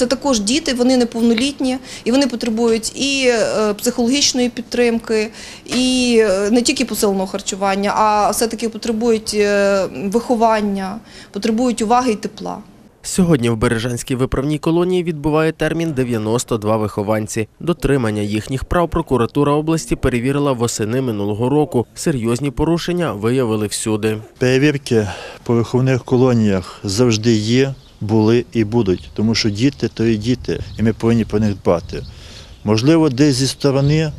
Це також діти, вони неповнолітні, і вони потребують і е, психологічної підтримки, і е, не тільки посиленого харчування, а все-таки потребують е, виховання, потребують уваги і тепла. Сьогодні в Бережанській виправній колонії відбуває термін 92 вихованці. Дотримання їхніх прав прокуратура області перевірила восени минулого року. Серйозні порушення виявили всюди. Перевірки по виховних колоніях завжди є, були і будуть, тому що діти то і діти, і ми повинні про них дбати. Можливо, десь зі сторони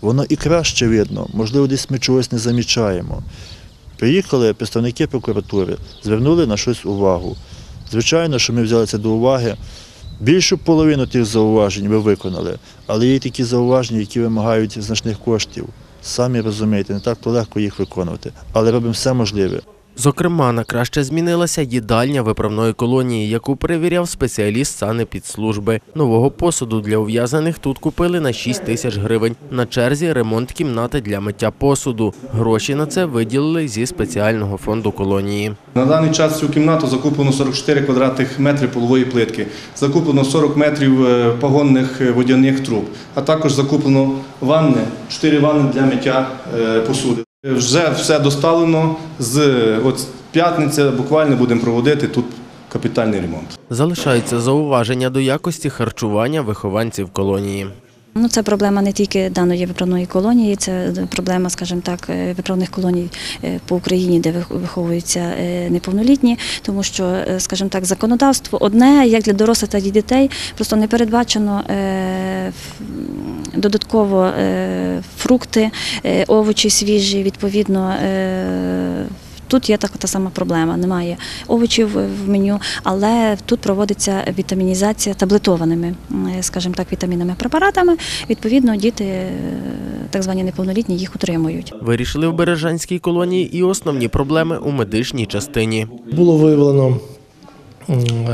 воно і краще видно, можливо, десь ми чогось не замічаємо. Приїхали представники прокуратури, звернули на щось увагу. Звичайно, що ми взяли це до уваги. Більшу половину тих зауважень ми виконали, але є такі зауваження, які вимагають значних коштів. Самі розумієте, не так то легко їх виконувати, але робимо все можливе. Зокрема, на краще змінилася їдальня виправної колонії, яку перевіряв спеціаліст санепідслужби. Нового посуду для ув'язаних тут купили на 6 тисяч гривень. На черзі ремонт кімнати для миття посуду. Гроші на це виділили зі спеціального фонду колонії. На даний час цю кімнату закуплено 44 квадратних метри полової плитки, закуплено 40 метрів е, погонних е, водяних труб, а також закуплено ванни, 4 ванни для миття е, посуди. Вже все доставлено з от п'ятниця буквально будемо проводити тут капітальний ремонт. Залишаються зауваження до якості харчування вихованців колонії. Ну, це проблема не тільки даної виправної колонії, це проблема, скажімо так, е, виправних колоній е, по Україні, де вих- виховуються е, неповнолітні, тому що, скажімо так, законодавство одне, як для дорослих, так і дітей, просто не передбачено додатково фрукти, овочі свіжі, відповідно. Тут є така та сама проблема. Немає овочів в меню, але тут проводиться вітамінізація таблетованими, е, скажімо так, вітамінними препаратами. Відповідно, діти, е, так звані неповнолітні, їх отримують. Вирішили в Бережанській колонії і основні проблеми у медичній частині. Було виявлено,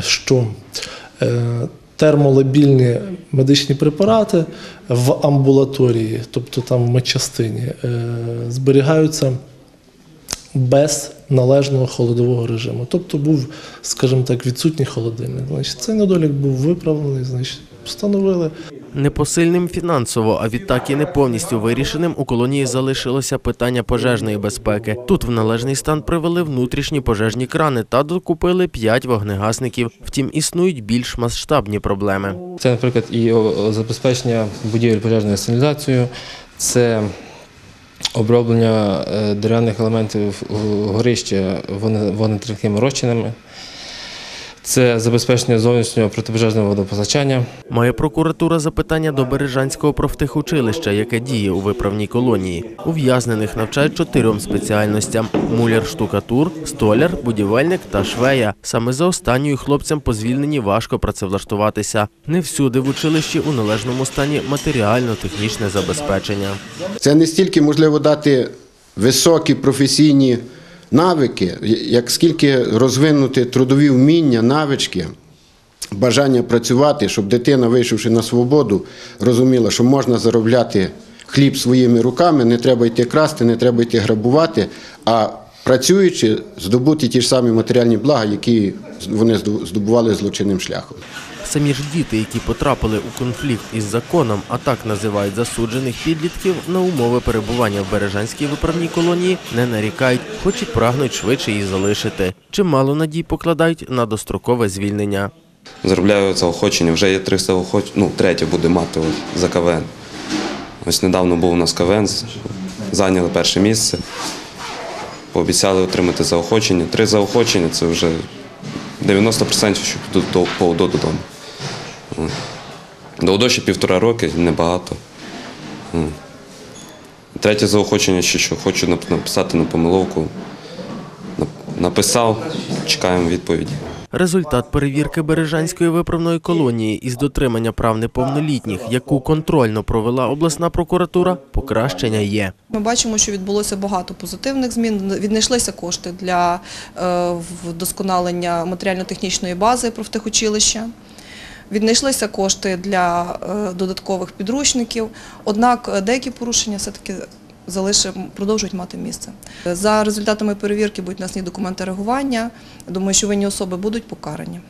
що е, термолабільні медичні препарати в амбулаторії, тобто там в медчастині, зберігаються без належного холодового режиму. Тобто був, скажімо так, відсутній холодильник. Значить, цей недолік був виправлений, значить, встановили. Непосильним фінансово, а відтак і не повністю вирішеним у колонії залишилося питання пожежної безпеки. Тут в належний стан привели внутрішні пожежні крани та докупили п'ять вогнегасників. Втім, існують більш масштабні проблеми. Це, наприклад, і забезпечення будівель пожежною сигналізацією, це оброблення е, дерев'яних елементів горища вогнетривкими розчинами, це забезпечення зовнішнього протипожежного водопостачання. Має прокуратура запитання до Бережанського профтехучилища, яке діє у виправній колонії. Ув'язнених навчають чотирьом спеціальностям: муляр, штукатур, столяр, будівельник та швея. Саме за останньою хлопцям по звільненні важко працевлаштуватися. Не всюди в училищі у належному стані матеріально-технічне забезпечення. Це не стільки можливо дати високі професійні навики, як скільки розвинути трудові вміння, навички, бажання працювати, щоб дитина, вийшовши на свободу, розуміла, що можна заробляти хліб своїми руками, не треба йти красти, не треба йти грабувати, а працюючи, здобути ті ж самі матеріальні блага, які вони здобували злочинним шляхом. Самі ж діти, які потрапили у конфлікт із законом, а так називають засуджених підлітків, на умови перебування в Бережанській виправній колонії не нарікають, хоч і прагнуть швидше її залишити. Чимало надій покладають на дострокове звільнення. Заробляю заохочення, вже є три заохочення, ну, третє буде мати за КВН. Ось недавно був у нас КВН, зайняли перше місце. Пообіцяли отримати заохочення. Три заохочення це вже 90% що підуть по УДО додому. До УДО ще півтора роки, небагато. Третє заохочення, що хочу написати на помиловку. Написав, чекаємо відповіді. Результат перевірки Бережанської виправної колонії із дотримання прав неповнолітніх, яку контрольно провела обласна прокуратура, покращення є. Ми бачимо, що відбулося багато позитивних змін. Віднайшлися кошти для е, вдосконалення матеріально-технічної бази профтехучилища. Віднайшлися кошти для е, додаткових підручників. Однак е, деякі порушення все-таки продовжують мати місце. За результатами перевірки будуть насні документи реагування. Думаю, що винні особи будуть покарані.